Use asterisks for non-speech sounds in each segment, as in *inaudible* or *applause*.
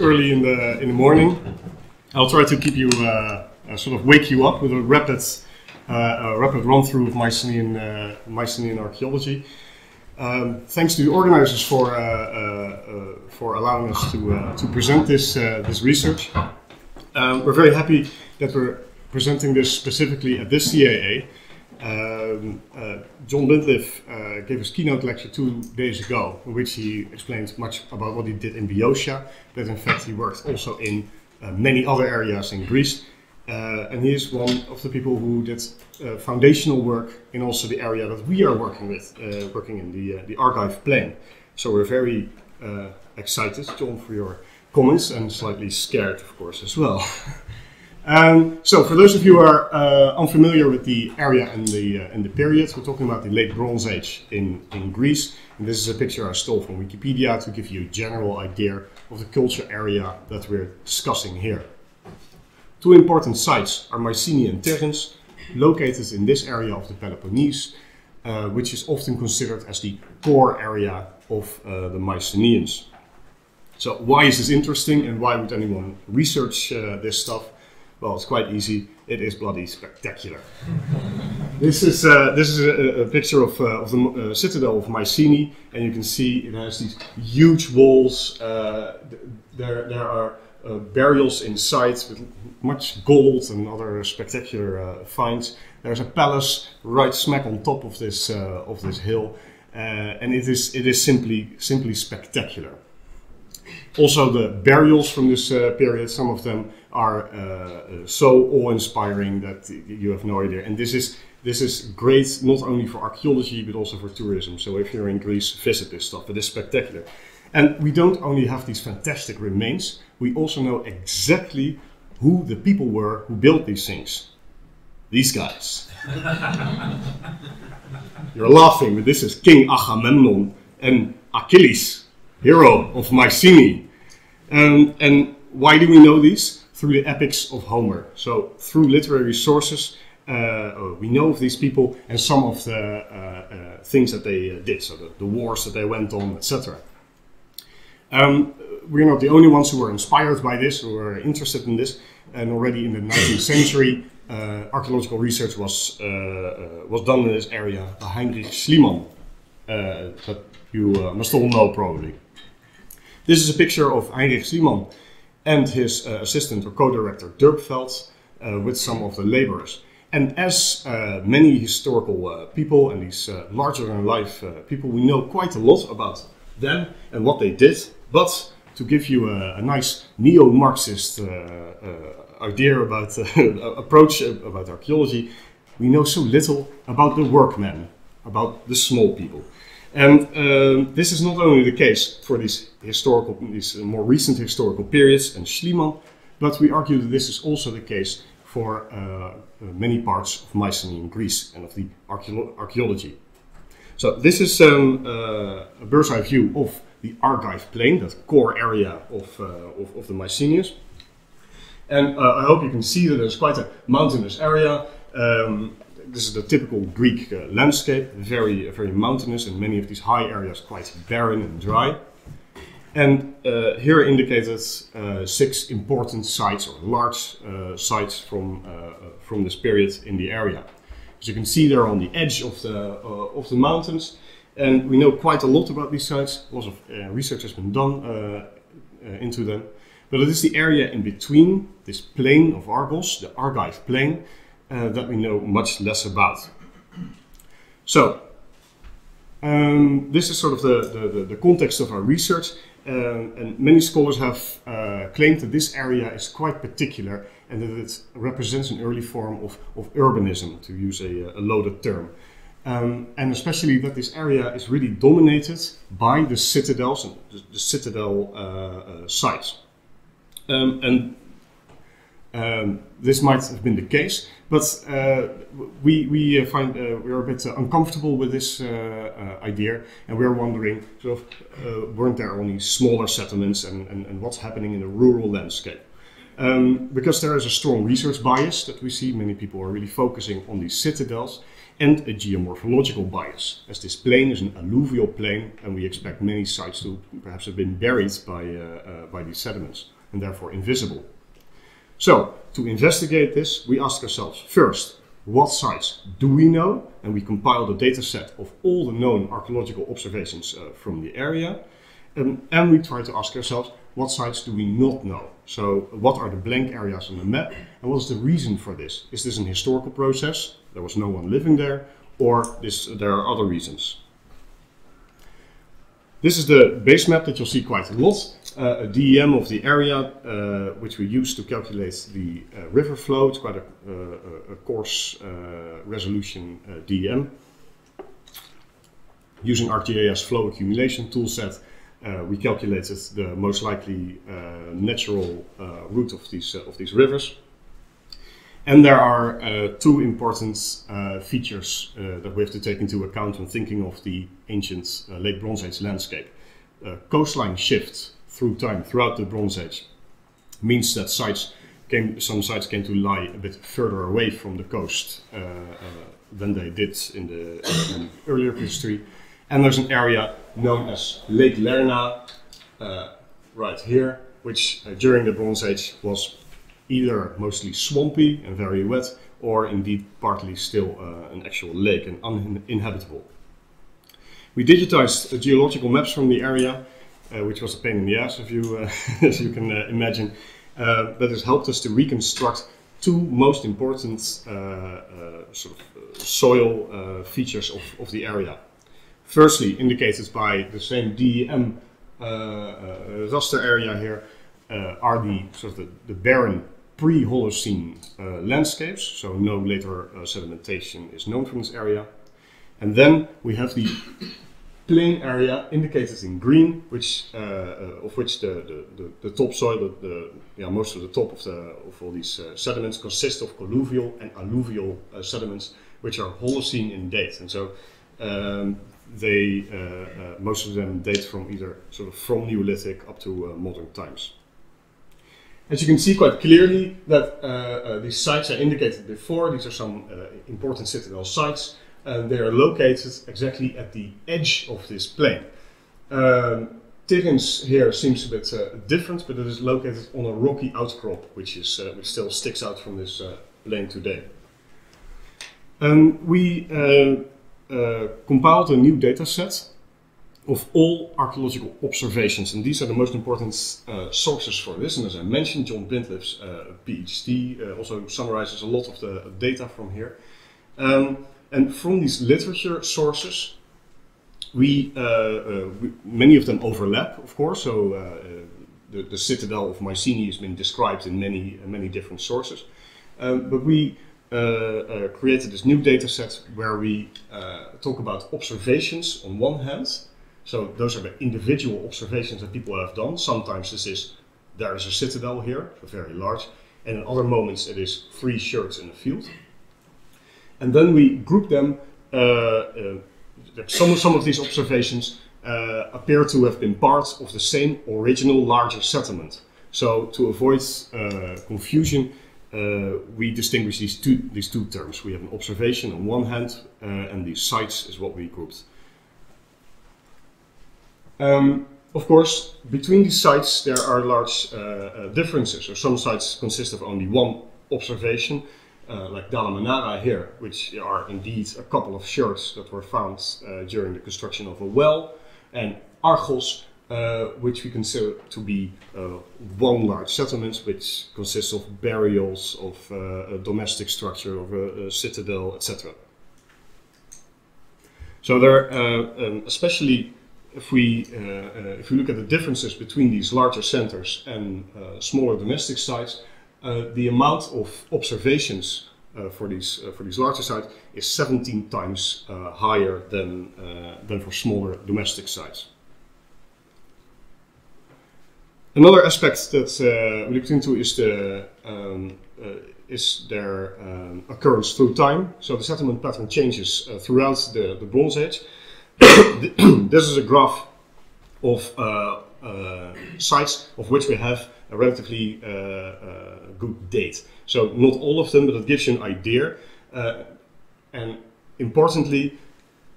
early in the in the morning. I'll try to keep you uh, uh, sort of wake you up with a rapid uh, a rapid run through of Mycenaean Mycenaean archaeology. Um, thanks to the organizers for for allowing us to to present this this research. Um, we're very happy that we're presenting this specifically at this CAA. Um, uh, John Bintliff uh, gave his keynote lecture two days ago, in which he explained much about what he did in Boeotia, but in fact he worked also in uh, many other areas in Greece. Uh, and he is one of the people who did uh, foundational work in also the area that we are working with, uh, working in the, the Argive plain. So we're very excited, John, for your comments, and slightly scared, of course, as well. *laughs* Um, so, for those of you who are uh, unfamiliar with the area and the uh, and the period, we're talking about the late Bronze Age in in Greece. And this is a picture I stole from Wikipedia to give you a general idea of the culture area that we're discussing here. Two important sites are Mycenae and Tiryns, located in this area of the Peloponnese, uh, which is often considered as the core area of uh, the Mycenaeans. So, why is this interesting, and why would anyone research uh, this stuff? Well, it's quite easy. It is bloody spectacular. *laughs* this is uh, this is a, a picture of, uh, of the uh, citadel of Mycenae, and you can see it has these huge walls. Uh, there there are uh, burials inside with much gold and other spectacular uh, finds. There's a palace right smack on top of this of this hill, and it is it is simply simply spectacular. Also, the burials from this period, some of them are uh, so awe-inspiring that you have no idea. And this is this is great not only for archaeology but also for tourism. So if you're in Greece, visit this stuff. It is spectacular. And we don't only have these fantastic remains, we also know exactly who the people were who built these things. These guys. *laughs* You're laughing, but this is King Agamemnon and Achilles, hero of Mycenae. Um, and why do we know these? Through the epics of Homer. So through literary sources, uh, uh, we know of these people and some of the uh, uh things that they uh, did, so the, the, wars that they went on, etc. Um, we're not the only ones who were inspired by this, who were interested in this, and already in the 19th century, uh, archaeological research was was done in this area by Heinrich Schliemann, that you must all know probably. This is a picture of Heinrich Schliemann and his uh, assistant or co-director Dörpfeld uh, with some of the laborers. And as uh, many historical uh, people and these uh, larger-than-life uh, people, we know quite a lot about them and what they did. But to give you a, a nice neo-Marxist idea about *laughs* approach about archaeology, we know so little about the workmen, about the small people. And um, this is not only the case for these historical, these more recent historical periods and Schliemann, but we argue that this is also the case for uh, uh, many parts of Mycenaean Greece and of the archaeology. So this is um, uh, a bird's eye view of the Argive plain, that core area of, uh, of, of, the Mycenaeans. And uh, I hope you can see that there's quite a mountainous area. Um, this is the typical Greek uh, landscape, very, very mountainous, and many of these high areas quite barren and dry. And uh, here indicated uh, six important sites or large uh, sites from, uh, uh, from this period in the area. As you can see, they're on the edge of the, of the mountains, and we know quite a lot about these sites. Lots of research has been done into them. But it is the area in between this plain of Argos, the Argive plain, uh, that we know much less about. So, um, this is sort of the, the, the, context of our research, um, and many scholars have uh, claimed that this area is quite particular and that it represents an early form of, of urbanism, to use a, a loaded term. Um, and especially that this area is really dominated by the citadels and the, the citadel uh, uh sites. Um, and um, this might have been the case, but uh, we, we uh, find uh, we're a bit uh, uncomfortable with this idea, and we're wondering, sort of, weren't there only smaller settlements, and, and, and, what's happening in the rural landscape? Um, because there is a strong research bias that we see, many people are really focusing on these citadels, and a geomorphological bias, as this plain is an alluvial plain and we expect many sites to perhaps have been buried by, uh, uh, by these sediments and therefore invisible. So, to investigate this, we ask ourselves first, what sites do we know? And we compiled a data set of all the known archaeological observations uh, from the area. Um, and we try to ask ourselves, what sites do we not know? So what are the blank areas on the map and what is the reason for this? Is this an historical process? There was no one living there or this, there are other reasons. This is the base map that you'll see quite a lot, uh, a DEM of the area, uh, which we use to calculate the uh, river flow. It's quite a, uh, a coarse uh, resolution uh, DEM. Using ArcGIS flow accumulation toolset, we calculated the most likely natural route of these, of these rivers. And there are two important features that we have to take into account when thinking of the ancient late Bronze Age landscape. Coastline shift through time, throughout the Bronze Age, means that sites came, some sites came to lie a bit further away from the coast uh, than they did in the in earlier history. And there's an area known as Lake Lerna, right here, which during the Bronze Age was either mostly swampy and very wet, or indeed partly still uh, an actual lake and uninhabitable. We digitized uh, geological maps from the area, uh, which was a pain in the ass, if you, uh, *laughs* as you can uh, imagine. Uh, that has helped us to reconstruct two most important sort of soil features of, of the area. Firstly, indicated by the same DEM raster area here, are the sort of the, the barren pre-Holocene uh, landscapes, so no later uh, sedimentation is known from this area. And then we have the plain area indicated in green, which uh, uh of which the, the, the, the topsoil, the, the, yeah, most of the top of, the, of all these uh, sediments consist of colluvial and alluvial uh, sediments, which are Holocene in date. And so um, they, most of them date from either sort of from Neolithic up to modern times. As you can see quite clearly that uh, uh, these sites I indicated before, these are some uh, important citadel sites, and they are located exactly at the edge of this plain. Um, Tiryns here seems a bit uh, different, but it is located on a rocky outcrop, which, is, uh, which still sticks out from this uh, plain today. Um, we compiled a new data set of all archaeological observations. And these are the most important uh, sources for this. And as I mentioned, John Bintliff's uh, PhD uh, also summarizes a lot of the data from here. Um, and from these literature sources, we, uh, uh, we, many of them overlap, of course. So uh, the, the, citadel of Mycenae has been described in many, many different sources. Um, but we created this new data set where we talk about observations on one hand so those are the individual observations that people have done. Sometimes this is, there is a citadel here, very large. And in other moments it is three sherds in a field. And then we group them, uh, uh, some, some of these observations uh, appear to have been part of the same original larger settlement. So to avoid confusion, uh, we distinguish these two, these two terms. We have an observation on one hand, uh, and these sites is what we grouped. Um, of course, between these sites there are large uh, differences. So some sites consist of only one observation, uh, like Dalamanara here, which are indeed a couple of sherds that were found uh, during the construction of a well, and Argos, uh, which we consider to be uh, one large settlement, which consists of burials, of a domestic structure, of a, a citadel, etc. So there, um, especially if we, uh, uh, if we look at the differences between these larger centers and uh, smaller domestic sites, the amount of observations for, these, for these larger sites is 17 times higher than, than for smaller domestic sites. Another aspect that uh, we looked into is the um, uh, is their um, occurrence through time. So the settlement pattern changes uh, throughout the, the Bronze Age, *coughs* this is a graph of uh, uh, sites of which we have a relatively uh, uh, good date. So not all of them, but it gives you an idea. Uh, and importantly,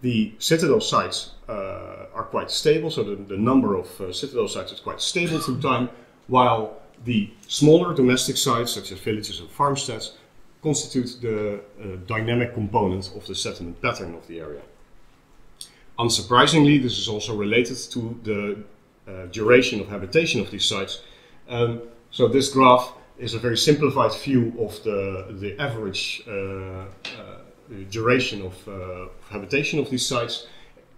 the citadel sites uh, are quite stable, so the, the number of uh, citadel sites is quite stable through time, while the smaller domestic sites, such as villages and farmsteads, constitute the uh, dynamic component of the settlement pattern of the area. Unsurprisingly, this is also related to the uh, duration of habitation of these sites. Um, so this graph is a very simplified view of the, the average uh, uh, duration of, of habitation of these sites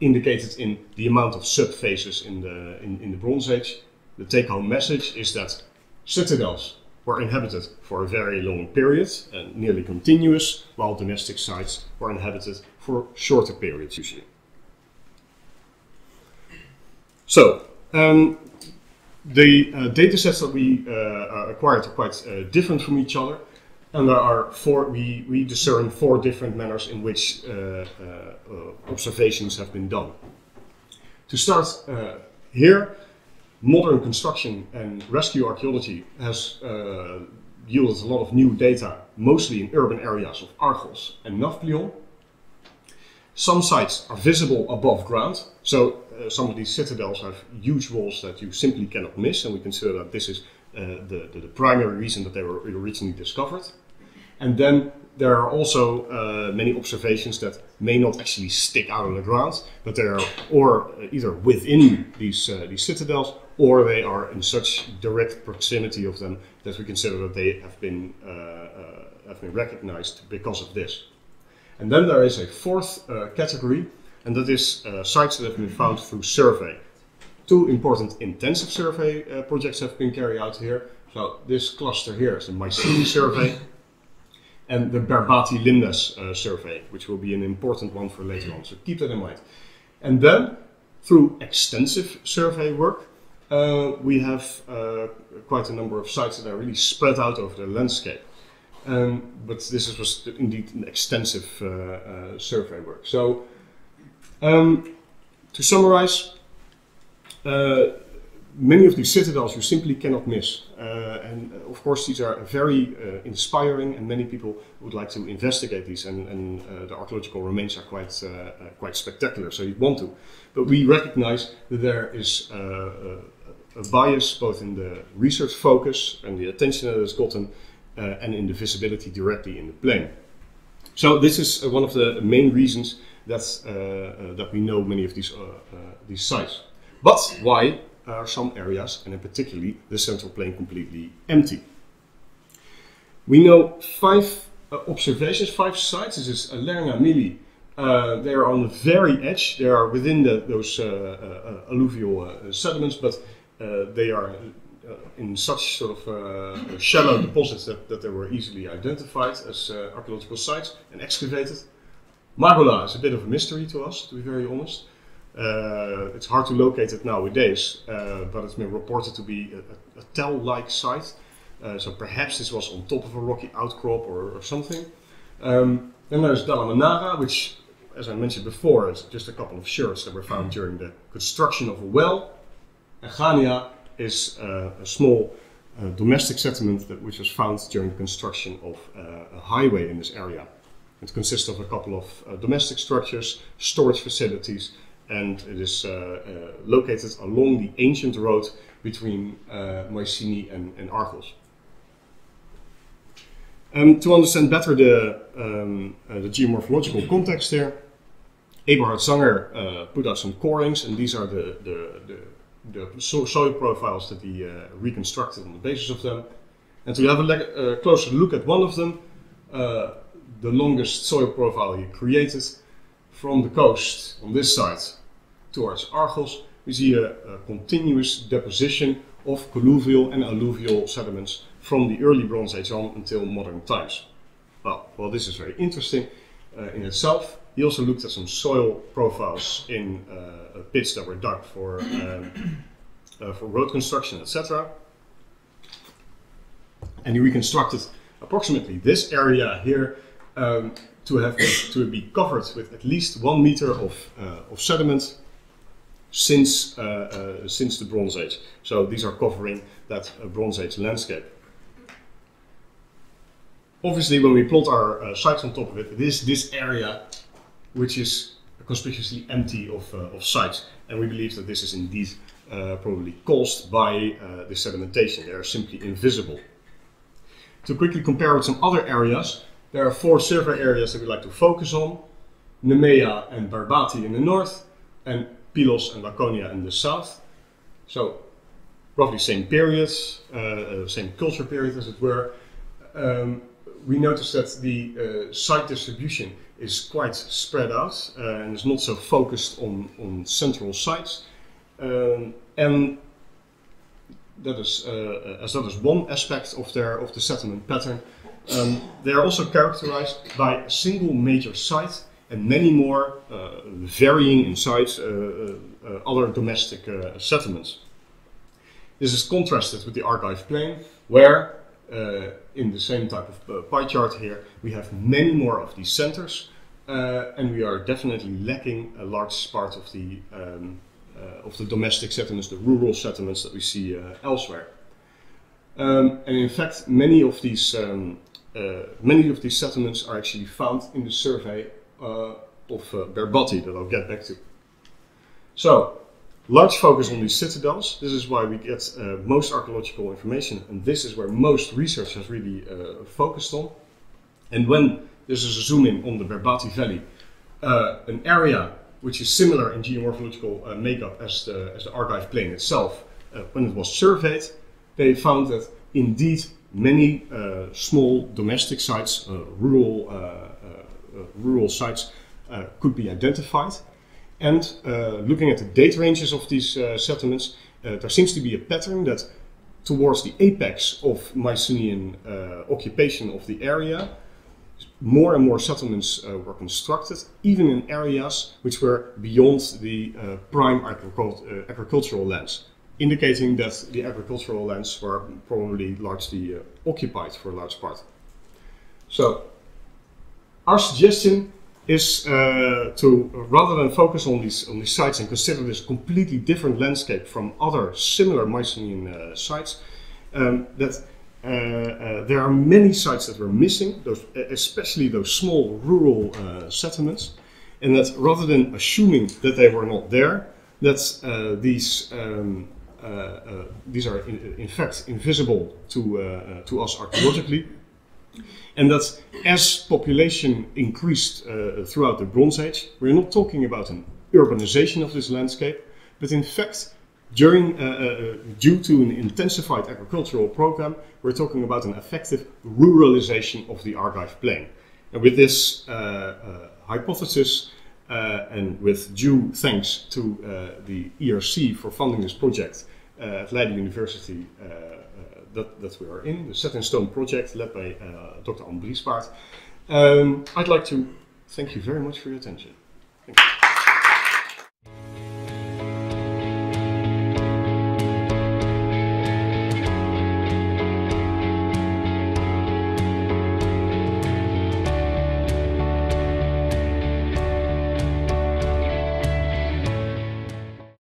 indicated in the amount of subphases in the, in, in the Bronze Age. The take-home message is that citadels were inhabited for a very long period and nearly continuous, while domestic sites were inhabited for shorter periods usually. So, um, the uh, data sets that we uh, acquired are quite uh, different from each other. And there are four, we, we discern four different manners in which uh, uh, uh, observations have been done. To start here, modern construction and rescue archaeology has yielded a lot of new data, mostly in urban areas of Argos and Nafplion. Some sites are visible above ground, so uh, some of these citadels have huge walls that you simply cannot miss, and we consider that this is uh, the, the, the, primary reason that they were originally discovered. And then there are also uh, many observations that may not actually stick out on the ground, but they are or either within these, uh, these citadels or they are in such direct proximity of them that we consider that they have been, uh, uh, have been recognized because of this. And then there is a fourth category, and that is sites that have been found through survey two important intensive survey uh, projects have been carried out here. So this cluster here is the Mycenae *coughs* survey and the Berbati Limnes uh, survey, which will be an important one for later on. So keep that in mind. And then through extensive survey work, uh, we have uh, quite a number of sites that are really spread out over the landscape. Um, but this was indeed an extensive uh, survey work. So um, to summarize, uh, many of these citadels you simply cannot miss. Uh, and uh, of course, these are very uh, inspiring, and many people would like to investigate these. And, and uh, the archaeological remains are quite uh, quite spectacular, so you'd want to. But we recognize that there is a bias both in the research focus and the attention that has gotten, and in the visibility directly in the plain. So this is one of the main reasons that that we know many of these these sites. But why are some areas, and in particularly the central plain, completely empty? We know five uh, observations, five sites. This is Lerna, Mili. Uh, they are on the very edge. They are within the, those uh, uh alluvial uh, sediments, but uh, they are in such sort of shallow deposits that, that they were easily identified as archaeological sites and excavated. Magola is a bit of a mystery to us, to be very honest. Uh, it's hard to locate it nowadays, uh, but it's been reported to be a, a tell-like site. Uh, so perhaps this was on top of a rocky outcrop or, or something. Um, then there's Dalamanara, which, as I mentioned before, is just a couple of sherds that were found during the construction of a well. And Ghania is uh, a small uh, domestic settlement that, which was found during the construction of uh, a highway in this area. It consists of a couple of domestic structures, storage facilities, and it is uh, uh, located along the ancient road between uh, Mycenae and, and Argos. Um, to understand better the, um, uh, the geomorphological context there, Eberhard Zangger uh, put out some corings, and these are the, the, the, the soil profiles that he uh, reconstructed on the basis of them. And to have a closer look at one of them, the longest soil profile he created from the coast on this side towards Argos, we see a, a continuous deposition of colluvial and alluvial sediments from the early Bronze Age on until modern times. Well, well this is very interesting uh, in itself. He also looked at some soil profiles in uh, pits that were dug for, um, uh, for road construction, etc. And he reconstructed approximately this area here um, to have to be covered with at least one meter of, uh, of sediment since, uh, uh, since the Bronze Age. So these are covering that uh, Bronze Age landscape. Obviously, when we plot our sites on top of it, it is this area which is conspicuously empty of, uh, of sites. And we believe that this is indeed uh, probably caused by uh, the sedimentation. They are simply invisible. To quickly compare with some other areas, there are four survey areas that we like to focus on. Nemea and Berbati in the north, and Pylos and Laconia in the south. So roughly same periods, uh, uh, same culture period as it were. Um, we notice that the uh, site distribution is quite spread out uh, and is not so focused on, on central sites. Um, and that is, uh, as that is one aspect of their of the settlement pattern. Um, they are also characterized by a single major site and many more uh, varying in size uh, uh, other domestic settlements. This is contrasted with the Argive plain, where uh, in the same type of uh, pie chart here, we have many more of these centers, uh, and we are definitely lacking a large part of the um, of the domestic settlements, the rural settlements that we see elsewhere. Um, and in fact, many of these um, many of these settlements are actually found in the survey uh, of uh, Berbati that I'll get back to. So, large focus on these citadels. This is why we get uh, most archaeological information, and this is where most research has really uh, focused on. And when this is a zoom in on the Berbati Valley, uh, an area which is similar in geomorphological uh, makeup as the, as the Argive plain itself, when it was surveyed, they found that indeed many small domestic sites, rural uh, rural sites uh, could be identified. And uh, looking at the date ranges of these settlements, there seems to be a pattern that towards the apex of Mycenaean occupation of the area, more and more settlements uh, were constructed, even in areas which were beyond the uh, prime uh, agricultural lands, indicating that the agricultural lands were probably largely occupied for a large part. So our suggestion is uh, to rather than focus on these on these sites and consider this completely different landscape from other similar Mycenaean uh, sites, um, that uh, uh there are many sites that were missing, those, especially those small rural uh, settlements, and that rather than assuming that they were not there, that uh, these um, these are in, in, fact invisible to to us archaeologically and that as population increased uh, throughout the Bronze Age, we're not talking about an urbanization of this landscape, but in fact, during, uh, uh, due to an intensified agricultural program, we're talking about an effective ruralization of the Argive plain. And with this uh, uh, hypothesis, uh, and with due thanks to the ERC for funding this project at Leiden University that, that we are in, the Set in Stone project led by uh, Dr. Ann Brysbaert. Um, I'd like to thank you very much for your attention.